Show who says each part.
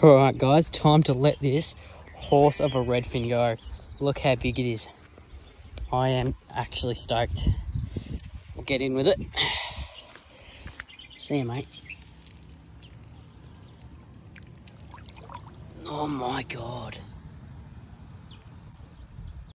Speaker 1: Alright guys, time to let this horse of a redfin go. Look how big it is. I am actually stoked. We'll get in with it. See you mate. Oh my god.